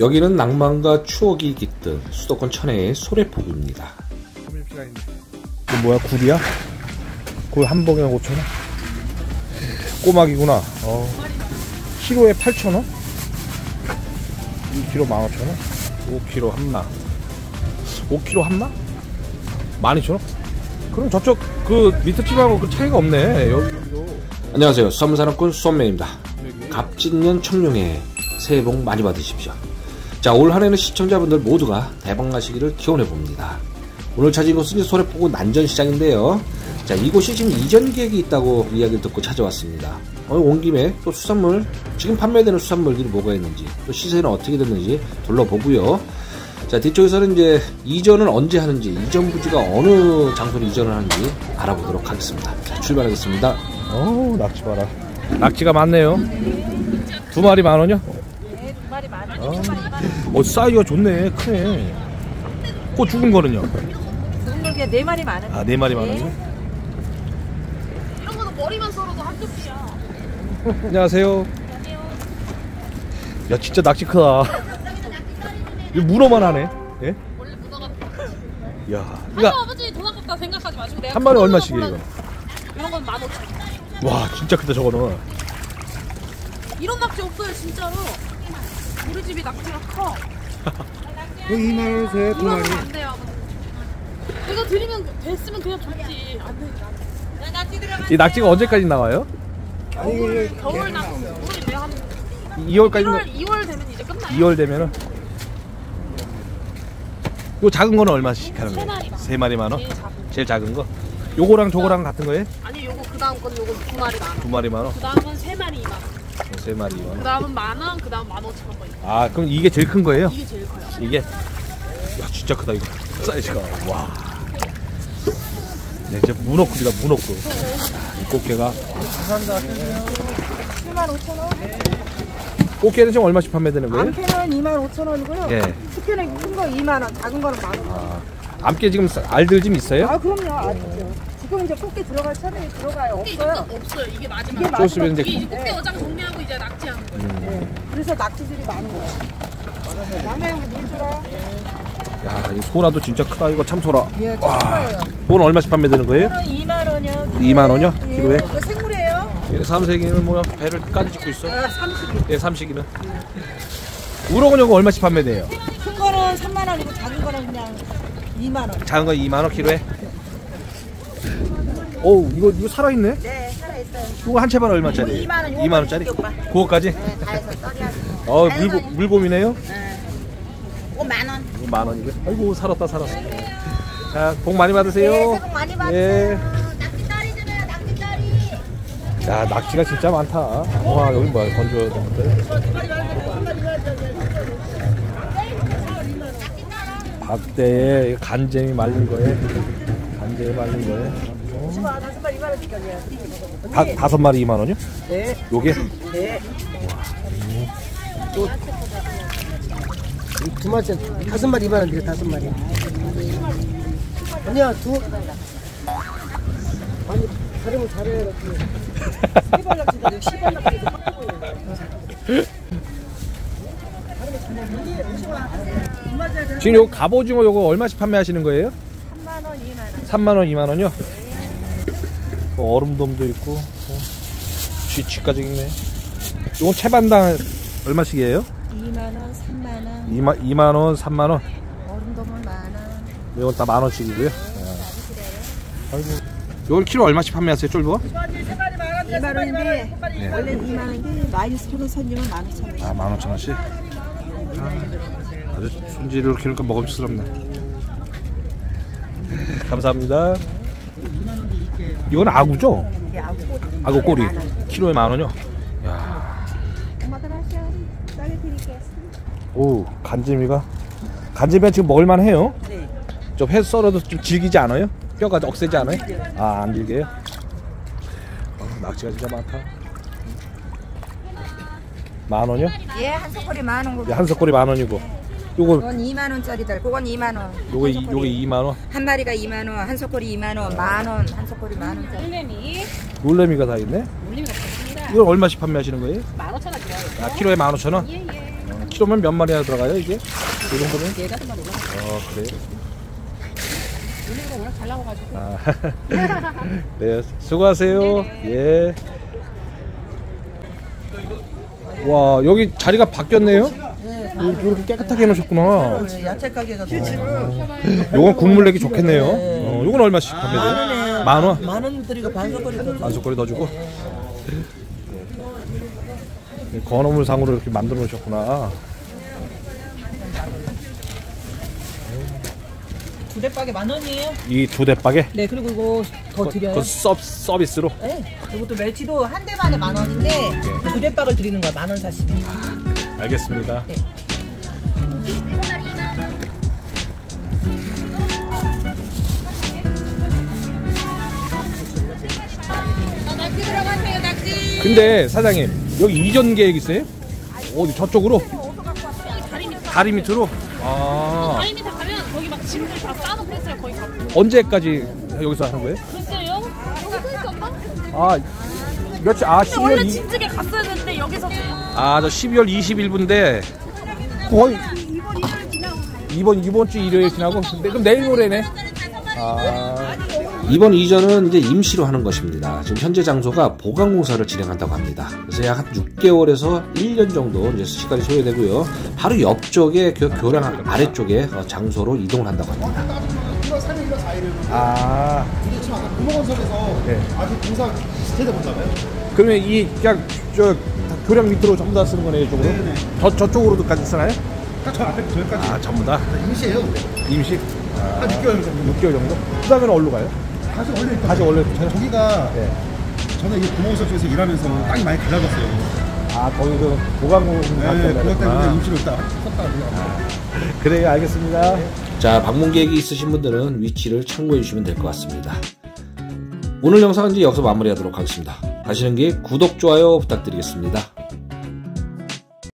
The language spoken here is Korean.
여기는 낭만과 추억이 깃든 수도권 천혜의 소래포구입니다. 이거 뭐야 굴이야? 굴한 봉에 5천원? 꼬막이구나 어. 키로에 8천원? 2kg 15,000원? 5kg 한마 5kg 한마? 12,000원? 그럼 저쪽 그 밑에 집하고 그 차이가 없네 여기도 안녕하세요. 수산물사랑꾼 수원맨입니다. 갑진년 청룡회 새해 복 많이 받으십시오. 자, 올 한 해는 시청자분들 모두가 대박나시기를 기원해봅니다. 오늘 찾은 곳은 이제 소래포구 난전시장인데요. 자, 이곳이 지금 이전 계획이 있다고 이야기를 듣고 찾아왔습니다. 오늘 온 김에 또 수산물, 지금 판매되는 수산물들이 뭐가 있는지, 또 시세는 어떻게 됐는지 둘러보고요. 자, 뒤쪽에서는 이제 이전은 언제 하는지, 이전 부지가 어느 장소로 이전을 하는지 알아보도록 하겠습니다. 자, 출발하겠습니다. 어우 낙지 봐라 낙지가 많네요 두 마리 만 원이요? 네, 두 마리 만 원. 어 사이즈가 좋네 크네 그 죽은 거는요? 죽은 게네 마리 만 원. 아네 마리 만 원이요? 이런 거는 머리만 썰어도 한 끗이야. 안녕하세요 야 진짜 낙지 크다 이거 문어만 하네 예? 원래 문어가. 야 이거 아버지 돈 아깝다 생각하지 마시고 내가 한 마리 큰 얼마씩이에요 거는 이런 건만 오천. 와 진짜 크다 저거는 이런 낙지 없어요 진짜로. 우리 집이 낙지가 커. 2만 원 세요 두 마리. 안 돼요 아버지. 이거 드리면 됐으면 그냥 좋지. 안 돼. 낙지 들어가. 이 낙지가 언제까지 나와요? 아니 이게 겨울 낙지. 우리 내가 한 2월까지 1월 2월 되면 이제 끝나. 2월 되면은 요 작은 거는 얼마씩 하는 세 거예요? 세 마리 만 원? 제일 작은. 제일 작은 거? 요거랑 저거랑 같은 거예요? 아니 요거 그 다음 건 요거 두 마리 만 원. 두 마리 만 원? 그 다음은 세 마리 이만 원. 세 마리 만 원? 그 다음은 만 원. 그 다음 만 오천 원. 아 그럼 이게 제일 큰 거예요? 이게 제일 커요. 이게? 야 진짜 크다 이거 사이즈가 와 네, 진짜 문어급이다 문어급 이 꽃게가 7만 5천 원. 꽃게는 지금 얼마씩 판매되는 거예요? 암게는 2만 5천 원이고요. 예. 수게는 큰 거 2만 원, 작은 거는 만 원. 아, 암깨 지금 알 들 좀 있어요? 아 그럼요. 아시죠. 지금 이제 꽃게 들어갈 차례에 들어가요. 없어요. 없어요. 이게 마지막. 이게 마지막. 이제 이게 이제 꽃게 어장 정리하고 이제 낙지하는 거예요. 네. 그래서 낙지들이 많은 거예요. 남해 물주라. 야, 이 소라도 진짜 크다. 이거 참소라. 예, 좋아요. 이건 얼마씩 판매되는 거예요? 2만 원이요. 2만 원이요? 키로에? 이거 생물이에요. 예, 삼색이는 뭐야? 배를 까지 짓고 있어. 아, 30개. 예, 삼식이는. 우럭은 이거 얼마씩 판매돼요? 큰 거는 3만 원이고 작은 거는 그냥 2만 원. 작은 거 2만 원 키로에. 오, 이거 이거 살아 있네. 네, 살아있어요. 이거 한 채반 얼마짜리? 이거 2만 원, 2만 원짜리. 이거 봐. 그거까지? 네, 다 해서 써야지. 어, 물봄 물봄이네요. 이거 만 원. 이거 만 원이고요. 아이고, 살았다 살았어. 자, 복 많이 받으세요. 네, 복 많이 받으세요. 예. 낙지다리. 야, 낙지가 진짜 많다. 와, 여기 뭐야? 건조해. 박대에 간잼이 말린 거에 간잼이 말린 거에 와, 다섯 마리 2만 원 줄게요. 다, 다섯 마리 2만 원이요? 네. 요게 네. 두 마리 다섯 마리 2만 원 드려 다섯 마리. 아니야 두. 아니. 여기 시벌 낙지도 지금 요거 갑오징어 요거 얼마씩 판매하시는 거예요? 3만 원, 2만 원. 3만 원, 2만 원이요? 어, 얼음돔도 있고 어, 쥐치까지 있네 요건 채반당 얼마씩이에요? 2만 원, 3만 원. 2만, 2만 원, 3만 원 얼음돔은 만 원. 이건 다 만 원씩이고요 아이고 요걸 키로 얼마씩 판매하세요 쫄보? 2만 원인데 원래 2만 원인데 마이너스 표는 손님은 만 오천 원. 아, 만 오천 원씩? 아주 손질을 이렇게 하니까 먹음직스럽네. 감사합니다. 이건 아구죠? 아구 꼬리. 키로에 만? 야, 하셔. 싸게 드릴게요. 오, 간재미가. 간재미가 지금 먹을만 해요? 네. 좀 회 썰어도 좀 질기지 않아요? 뼈가 억세지 않아요? 아, 안 질게요? 어, 낙지가 진짜 많다. 만 원이요? 예, 한 소쿠리 만 원. 한 소쿠리 만 원이고. 요거, 그건 2만 원짜리들. 그건 2만 원. 요게, 이- 요게 2만 원. 한 마리가 2만 원, 한 소쿠리 2만 원, 만 원, 한 소쿠리 만 원짜리. 놀래미. 놀래미가 다 있네? 놀래미가 좋습니다. 이걸 얼마씩 판매하시는 거예요? 만 오천 원 드려요. 아, 키로에 만 오천 원? 예, 예. 어, 정도면 몇 마리나 들어가요 이게? 이 정도면? 얘가 한 마리 어 그래요? 우리가 워낙 잘 나와 가지고. 아, 네, 수고하세요. 예. 와, 여기 자리가 바뀌었네요? 이- 이렇게 깨끗하게 해놓으셨구나. 야채 가게가 요건 국물 내기 좋겠네요. 어, 요건 얼마씩 판매돼요? 만 원? 만 원들이가 반석거리 더 안속거리 넣어주고. 네, 건어물 상으로 이렇게 만들어 놓으셨구나. 두 대박에 만 원이에요. 이 두 대박에? 네 그리고 이거 더 드려요. 그 서, 서비스로? 네. 이것도 멸치도 한 대만에 만 원인데 두 대박을 드리는 거야 만원 사시면. 알겠습니다. 들어가세요, 낙지. 근데 사장님, 여기 이전 계획 있어요? 어디 저쪽으로? 다리 밑으로? 아. 다리 밑에 가면 거기 막 짐들 다 싸놓고 했어요, 거기 가고. 언제까지 여기서 하는 거예요? 글쎄요? 여기 있었나? 아, 며칠, 아, 근데 원래 12월, 2, 진즉에 갔어야 되는데 여기서. 아, 저 12월 21분인데, 거의, 이번, 이번 주 일요일 지나고, 근데 그럼 내일 모레네. 아, 이번 이전은 이제 임시로 하는 것입니다. 지금 현재 장소가 보강 공사를 진행한다고 합니다. 그래서 약 한 6개월에서 1년 정도 이제 시간이 소요되고요. 바로 옆쪽에 그 교량 아래쪽에 어, 장소로 이동을 한다고 합니다. 아, 구멍원석에서 네. 아직 공사 제대로 못하나요? 그러면 이, 그냥, 저, 교량 밑으로 전부 다 쓰는 거네요, 이쪽으로? 네네. 저, 저쪽으로도까지 쓰나요? 딱저 앞에 저기까지 아, 전부 다? 임시예요 근데 임시? 한 6개월 정도 6개월 정도? 그 다음에는 어디로 가요? 다시 원래 다시 원래, 저- 저기가 네. 전에 이 구멍원석 쪽에서 일하면서 땅이 많이 갈라졌어요 아, 거기 그, 보강공 네, 그것 때문에 임시로 있다 썼다고요 그래요, 알겠습니다. 자, 방문 계획이 있으신 분들은 위치를 참고해 주시면 될 것 같습니다. 오늘 영상은 이제 여기서 마무리하도록 하겠습니다. 가시는 길 구독, 좋아요 부탁드리겠습니다.